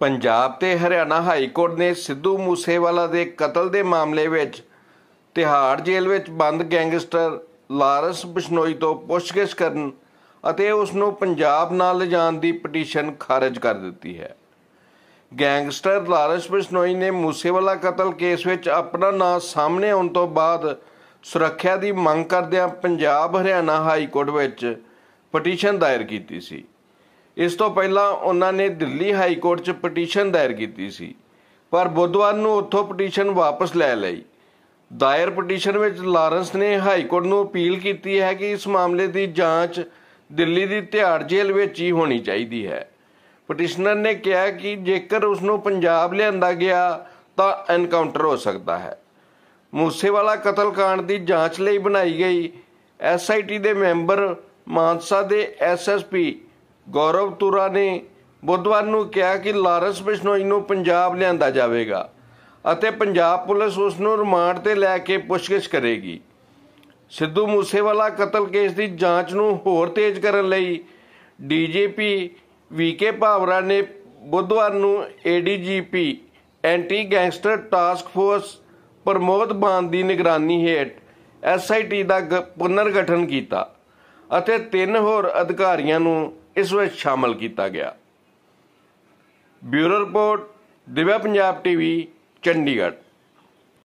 ਪੰਜਾਬ ਤੇ Haryana high court ਨੇ ਸਿੱਧੂ ਮੂਸੇਵਾਲਾ ਦੇ ਕਤਲ ਦੇ ਮਾਮਲੇ ਵਿੱਚ ਤਿਹਾੜ ਜੇਲ੍ਹ ਵਿੱਚ ਬੰਦ ਗੈਂਗਸਟਰ ਲਾਰੈਂਸ ਬਿਸ਼ਨੋਈ ਤੋਂ ਪੁੱਛਗਿੱਛ ਕਰਨ ਅਤੇ ਉਸ ਨੂੰ ਪੰਜਾਬ ਨਾਲ ਲਿਜਾਣ ਦੀ ਪਟੀਸ਼ਨ ਖਾਰਜ ਕਰ ਦਿੱਤੀ ਹੈ। ਗੈਂਗਸਟਰ ਲਾਰੈਂਸ ਬਿਸ਼ਨੋਈ ਨੇ ਮੂਸੇਵਾਲਾ ਕਤਲ ਕੇਸ ਵਿੱਚ ਆਪਣਾ ਨਾਂ ਸਾਹਮਣੇ ਆਉਣ ਤੋਂ ਬਾਅਦ ਸੁਰੱਖਿਆ ਦੀ ਮੰਗ ਕਰਦਿਆਂ ਪੰਜਾਬ ਹਰਿਆਣਾ ਹਾਈ ਕੋਰਟ ਵਿੱਚ ਪਟੀਸ਼ਨ ਦਾਇਰ ਕੀਤੀ ਸੀ। ਇਸ ਤੋਂ ਪਹਿਲਾਂ ਉਹਨਾਂ ਨੇ ਦਿੱਲੀ ਹਾਈ ਕੋਰਟ 'ਚ ਪਟੀਸ਼ਨ ਦਾਇਰ ਕੀਤੀ ਸੀ, ਪਰ ਬੁੱਧਵਾਰ ਨੂੰ ਉੱਥੋਂ ਪਟੀਸ਼ਨ ਵਾਪਸ ਲੈ ਲਈ। ਦਾਇਰ ਪਟੀਸ਼ਨ ਵਿੱਚ ਲਾਰੈਂਸ ਨੇ ਹਾਈ ਕੋਰਟ ਨੂੰ ਅਪੀਲ ਕੀਤੀ ਹੈ ਕਿ ਇਸ ਮਾਮਲੇ ਦੀ ਜਾਂਚ ਦਿੱਲੀ ਦੀ ਤਿਹਾੜ ਜੇਲ੍ਹ ਵਿੱਚ ਹੀ ਹੋਣੀ ਚਾਹੀਦੀ ਹੈ। ਪਟੀਸ਼ਨਰ ਨੇ ਕਿਹਾ ਕਿ ਜੇਕਰ ਉਸ ਨੂੰ ਪੰਜਾਬ ਲਿਆਂਦਾ ਗਿਆ ਤਾਂ ਐਨਕਾਊਂਟਰ ਹੋ ਸਕਦਾ ਹੈ। ਮੂਸੇਵਾਲਾ ਕਤਲकांड ਦੀ ਜਾਂਚ ਲਈ ਬਣਾਈ ਗਈ ਐਸਆਈਟੀ ਦੇ ਮੈਂਬਰ ਮਾਨਸਾ ਦੇ ਐਸਐਸਪੀ ਗੌਰਵ ਤੁਰਾ ਨੇ ਬੁੱਧਵਾਰ ਨੂੰ ਕਿਹਾ ਕਿ ਲਾਰੈਂਸ ਬਿਸ਼ਨੋਈ ਨੂੰ ਪੰਜਾਬ ਲਿਆਂਦਾ ਜਾਵੇਗਾ ਅਤੇ ਪੰਜਾਬ ਪੁਲਿਸ ਉਸ ਨੂੰ ਰਿਮਾਂਡ ਤੇ ਲੈ ਕੇ ਪੁੱਛਗਿੱਛ ਕਰੇਗੀ। ਸਿੱਧੂ ਮੂਸੇਵਾਲਾ ਕਤਲ ਕੇਸ ਦੀ ਜਾਂਚ ਨੂੰ ਹੋਰ ਤੇਜ਼ ਕਰਨ ਲਈ ਡੀਜੀਪੀ ਵੀਕੇ ਭਾਵਰਾ ਨੇ ਬੁੱਧਵਾਰ ਨੂੰ ADGP anti gangster task force Pramod Ban ਦੀ ਨਿਗਰਾਨੀ ਹੇਠ ਐਸਆਈਟੀ ਦਾ ਗ- ਪੁਨਰਗਠਨ ਕੀਤਾ ਅਤੇ ਤਿੰਨ ਹੋਰ ਅਧਿਕਾਰੀਆਂ ਨੂੰ ਇਸ ਵਿੱਚ ਸ਼ਾਮਲ ਕੀਤਾ ਗਿਆ। Bureau report Divya Punjab TV Chandigarh.